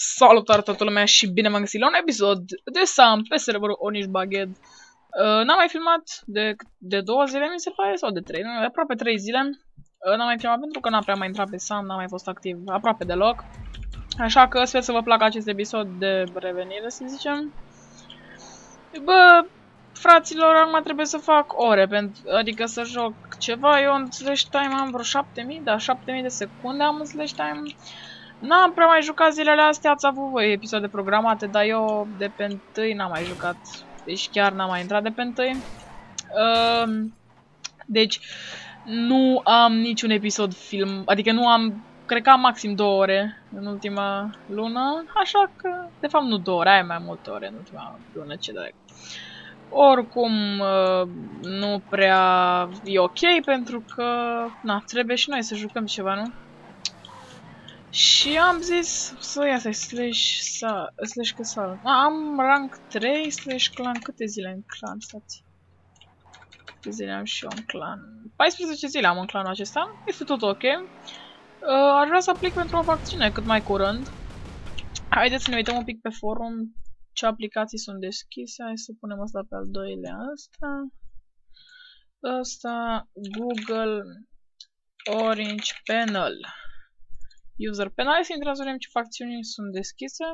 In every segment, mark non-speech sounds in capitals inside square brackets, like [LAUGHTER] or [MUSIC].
Salutare toată lumea și bine m-am găsit la un episod de Sam pe serverul Onish Baghead. Uh, n-am mai filmat de, de două zile, mi se pare, sau de trei, nu, de aproape trei zile. Uh, n-am mai filmat pentru că n-am prea mai intrat pe Sam, n-am mai fost activ aproape deloc. Așa că sper să vă placă acest episod de revenire, să zicem. Bă, fraților, acum trebuie să fac ore, pentru, adică să joc ceva. Eu în slash time am vreo 7000, da, 7000 de secunde am în slash time. N-am prea mai jucat zilele astea, ați avut voi episoade programate, dar eu de pe întâi n-am mai jucat. Deci chiar n-am mai intrat de pe întâi. Uh, deci, nu am niciun episod film, adică nu am, cred că am maxim două ore în ultima lună, așa că, de fapt nu două ore, ai mai multe ore în ultima lună, ce drept. Oricum, uh, nu prea e ok pentru că, na, trebuie și noi să jucăm ceva, nu? Și am zis să ia să slash, sa, slash că sal. Am rank 3 slash clan. Câte zile în clan, stați? Câte zile am și eu în clan? 14 zile am în clanul acesta. Este tot ok. Uh, aș vrea să aplic pentru o facțiune cât mai curând. Haideți să ne uităm un pic pe forum ce aplicații sunt deschise. Hai să punem asta pe al doilea ăsta. Ăsta, Google Orange Panel. User penal, să intrăm să vedem ce facțiuni sunt deschise.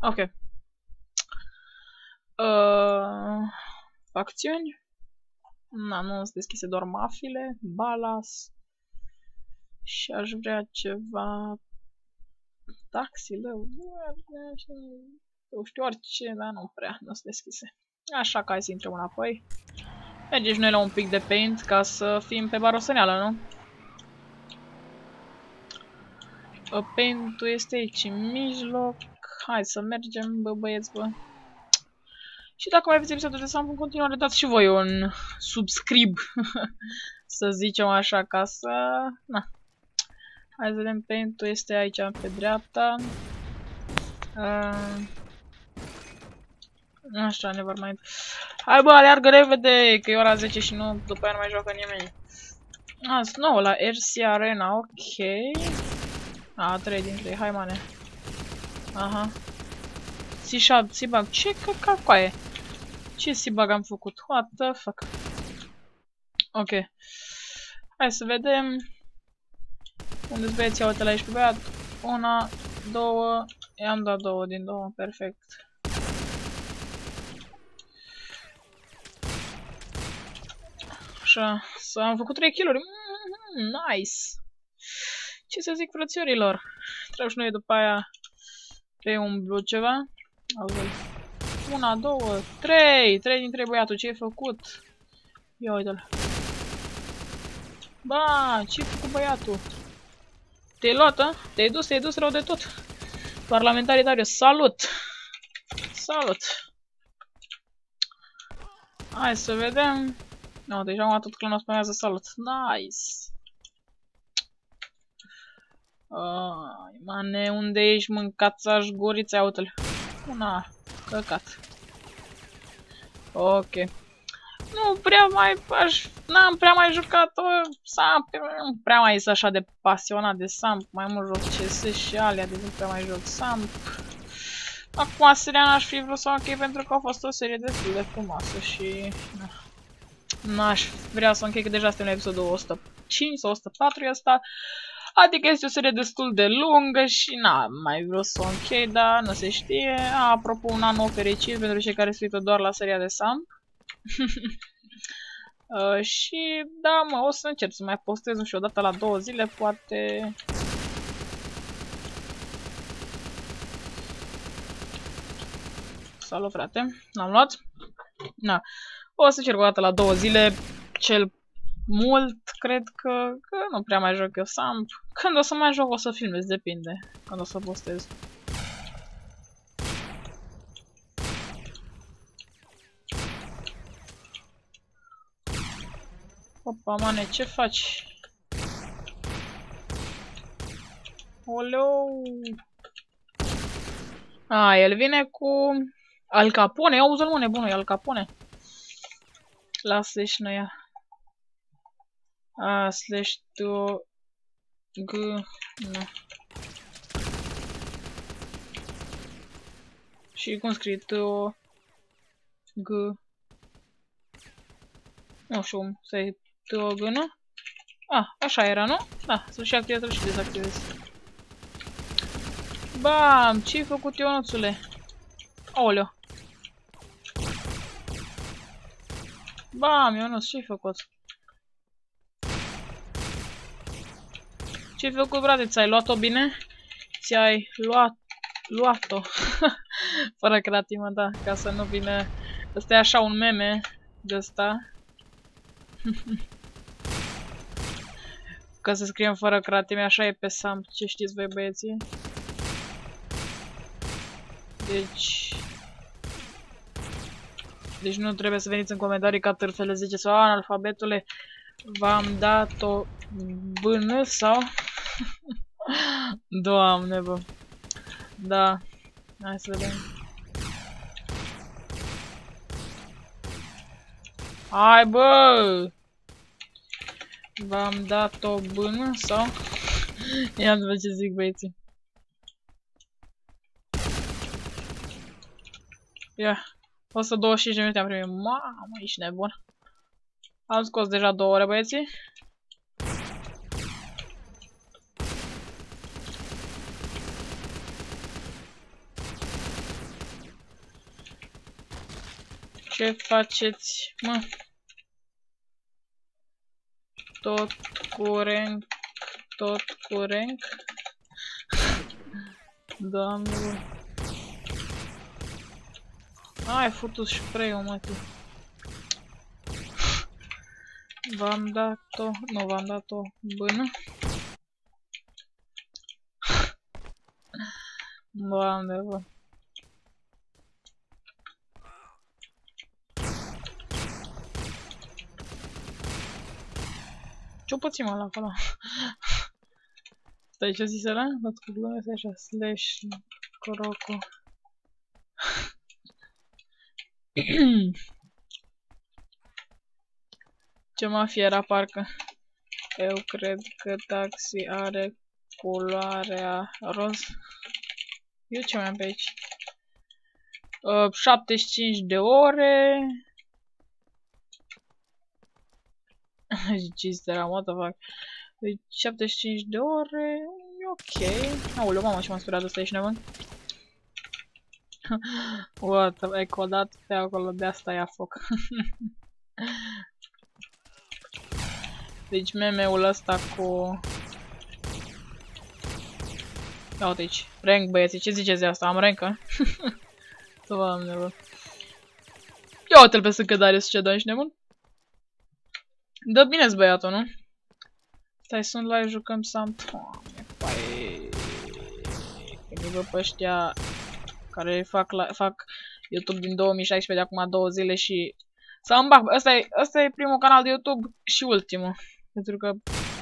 Ok. Uh, facțiuni. Na, nu sunt deschise doar mafile, balas. Și aș vrea ceva taxile, nu știu orice, dar nu prea, nu sunt deschise. Așa că hai să intrăm înapoi. Mergem și noi la un pic de paint ca să fim pe barosăneală, nu? Paint-ul este aici în mijloc. Hai să mergem, bă băieți, bă. Și dacă mai aveți episodul de Sam în continuare, dați și voi un subscribe, [LAUGHS] să zicem așa, ca să... Na. Hai să vedem, paint-ul este aici pe dreapta. Uh... Așa, nevermind. Hai bă, aleargă repede, că e ora 10 și nu, după aia nu mai joacă nimeni. Ah, Snow la RC Arena, ok. A, 3 din 3, hai mane. Aha. C-Shab, C-Bug, ce cacacoaie? Ce C-Bug am făcut? What the fuck? Ok. Hai să vedem. Unde-s băieții? Uite la aici pe băiat. Una, două. I-am dat două din două, perfect. Așa, să am făcut 3 kill-uri. Mm, nice! Ce să zic, frățiorilor? Trebuie și noi după aia pe un blue ceva. Auzi. Una, două, trei! Trei din trei băiatul, ce ai făcut? Ia uite-l. Ba, ce-ai făcut băiatul? Te-ai luat, a? Te-ai dus, te-ai dus rău de tot. Parlamentarii Darius, salut! Salut! Hai să vedem. No, deja am tot clanul spamează salut. Nice! Ai, mane, unde ești mâncați-aș gurița? Ia uite-l. Una, căcat. Ok. Nu prea mai aș... N-am prea mai jucat-o Samp, nu prea mai este așa de pasionat de Samp, mai mult joc CS și alea, de nu prea mai joc Samp. Acum seria n-aș fi vrut să o închei pentru că a fost o serie destul de frumoasă și... Na. N-aș vrea să închei, că deja suntem la episodul 105 sau 104 ăsta. Adică este o serie destul de lungă și na, mai vreau să o închei, dar nu se știe. A, apropo, un an nou fericit pentru cei care se uită doar la seria de Sam. [LAUGHS] uh, și da, mă, o să încerc să mai postez, nu știu, o dată la două zile, poate... Salut, frate. L-am luat? Na. O să cer o dată la două zile, cel mult, cred că, că nu prea mai joc eu Samp. Când o să mai joc, o să filmez, depinde. Când o să postez. Opa, mane, ce faci? Oleu! A, el vine cu Al Capone, auzi-l mă nebunul, e Al Capone. Lasă și noi ea. A, slash to G, nu. Și cum scrie to G. Nu știu, să-i to G, nu? Ah, așa era, nu? Da, să și activez și dezactivez. Bam, ce-ai făcut, Ionuțule? Aoleu. Bam, Ionuț, ce-ai făcut? Ce-ai făcut, brate? Ți-ai luat-o bine? Ți-ai luat... luat-o. [LAUGHS] Fără creativă, da, ca să nu vină... Ăsta e așa un meme de ăsta. [LAUGHS] ca să scriem fără creative, așa e pe Sam. Ce știți voi, băieții? Deci... Deci nu trebuie să veniți în comentarii ca târfele ziceți, a, analfabetule, v-am dat o bână sau... [LAUGHS] Doamne, bă. Da. Hai să vedem. Hai, bă! V-am dat o bână sau... [LAUGHS] Ia să ce zic băieții. Ia. 125 de minute am primit. Mamă, ești nebun. Am scos deja două ore, băieții. Ce faceți, mă? Tot curent, tot curent. Doamne. Ai făcut spray-ul, mă, tu. V-am dat-o... Nu, v-am dat-o bână. Doamne, bă. Ce-o pățim ăla acolo? Stai, ce zis ăla? Dat cu glume, așa, slash, croco. [CLEARS THROAT] Ce mafie era parcă? Eu cred că taxi are culoarea roz. Eu ce mai am pe aici? Uh, 75 de ore. [LAUGHS] Ce era, what the fuck? Deci 75 de ore, e ok. Aoleu, mamă, ce m-am speriat ăsta, ești nebun? [LAUGHS] What, ai codat pe acolo, de asta ia foc. [LAUGHS] deci meme-ul ăsta cu... Ia uite aici. Rank, băieții, ce ziceți de asta? Am rank, [LAUGHS] Doamne, bă. Ia uite-l pe sâncădare sucedă, ești nebun? Dă bine băiatul, nu? Stai, sunt live, jucăm Sam. Doamne, pai... Când vă pe ăștia care fac, la, fac YouTube din 2016 de acum două zile și să îmi bag. Asta e, asta e primul canal de YouTube și ultimul. Pentru că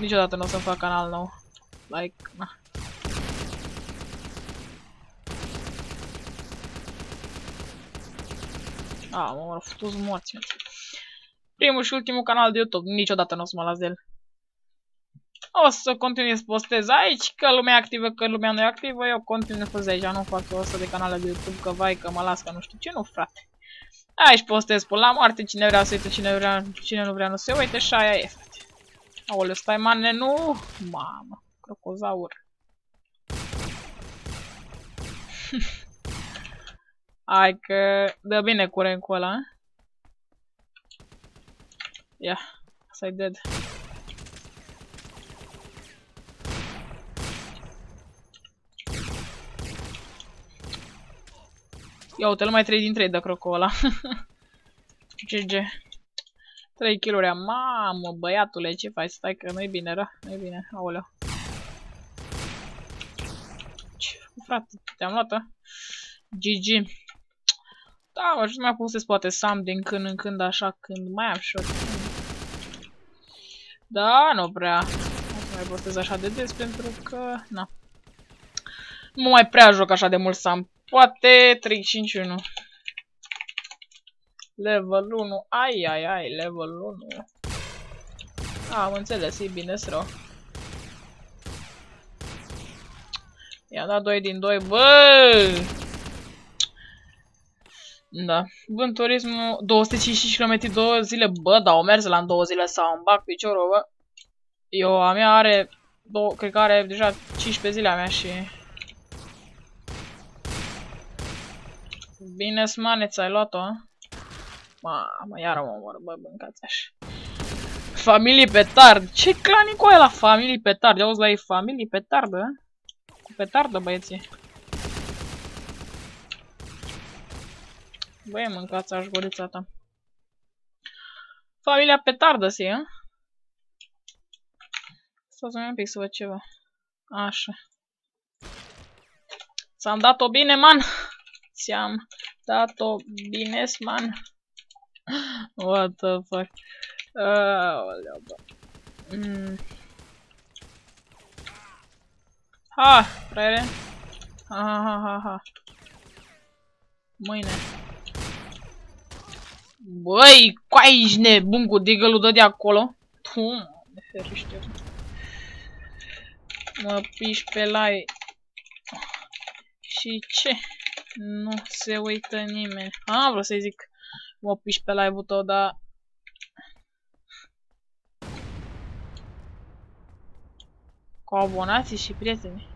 niciodată nu o să fac canal nou. Like, na. A, mă, m-au făcut morți, Primul și ultimul canal de YouTube. Niciodată nu o să mă las de el. O să continui să postez aici, că lumea e activă, că lumea nu e activă, eu continui să postez aici, nu fac o 100 de canale de YouTube, că vai, că mă las, că nu știu ce, nu, frate. Aici postez până la moarte, cine vrea să uite, cine, vrea, cine nu vrea nu se uite și aia e, frate. Aoleu, stai, mane, nu? Mamă, crocozaur. [LAUGHS] Hai că dă bine curentul ăla, Ia, să-i dead. Ia uite, numai 3 din 3 de crocul ăla. GG. 3 kg am. Mamă, băiatule, ce faci? Stai că nu-i bine, ră? Nu-i bine. Aoleu. Ce, frate, te-am luat, -o? GG. Da, mă, și mai pus să poate Sam din când în când, așa, când mai am shot. Da, nu prea. Nu să mai postez așa de des, pentru că, na. Nu mai prea joc așa de mult Sam. Poate 35 Level 1. Ai, ai, ai, level 1. Am înțeles, e bine, rău. I-am dat 2 din 2, bă! Da. Bun, turismul, 255 km 2 zile, bă, dar o mers la în 2 zile sau îmi bag piciorul, bă. Eu, a mea are, două, cred că are deja 15 zile a mea și... Bine, smaneț, ți-ai luat-o, Mamă, iară mă omor, bă, bâncați așa. Familie petard. Ce clan e cu aia la familie petard? Auzi la ei familie petardă? Cu petardă, băieții. Băi, mâncați aș gurița ta. Familia petardă se ia. Stați un pic să văd ceva. Așa. Ți-am dat-o bine, man! Ți-am dat-o bine, man! What the fuck? Aoleu, bă. Mm. Ha, frere. Ha, ha, ha, ha, ha. Mâine. Băi, coai, ești nebun cu digălul de, de acolo? Tum, de feriște. Mă piși pe la ei. Și ce? Nu se uită nimeni. Ah, vreau să-i zic. Mă piși pe live-ul tău, dar cu abonații și prieteni.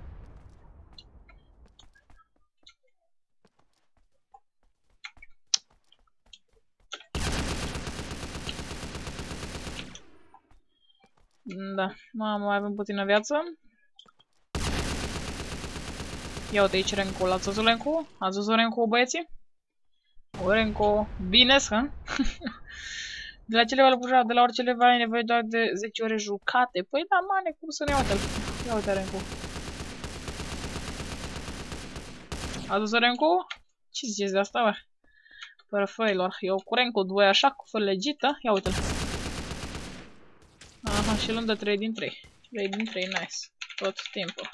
Da, mamă, mai avem puțină viață. Ia uite aici Renko, l-ați văzut Renko? Ați văzut Renko, băieții? O Renko, bine, hă? [LAUGHS] De la cele valbuja, de la orice level ai nevoie doar de 10 ore jucate. Păi da, mane, cum să ne iau Ia uite Renko. A dus Renko? Ce ziceți de asta, bă? Fără făilor. Eu cu Renko, doi așa, cu fără legită. Ia uite-l. Aha, și luăm de 3 din 3. 3 din 3, nice. Tot timpul.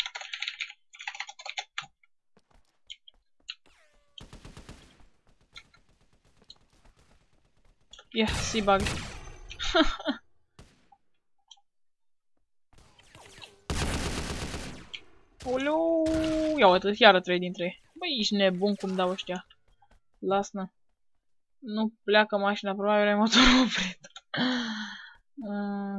Ia, yeah, bug. Oleu, ia uite, iară 3 din 3. Băi, ești nebun cum dau ăștia. Lasă-nă. Nu pleacă mașina, probabil ai motorul oprit. Uh.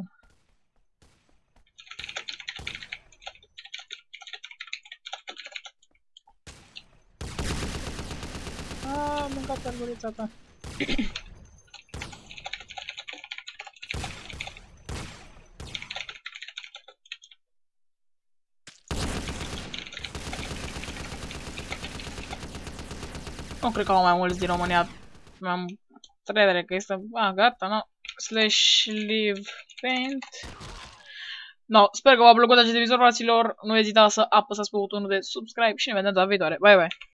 Ah, am mâncat arborița ta. Nu cred că au mai mulți din România. Mi-am credere că este... A, gata, nu. Slash live paint. No, sper că v-a plăcut acest episod, fraților. Nu ezitați să apăsați pe butonul de subscribe și ne vedem data viitoare. Bye, bye!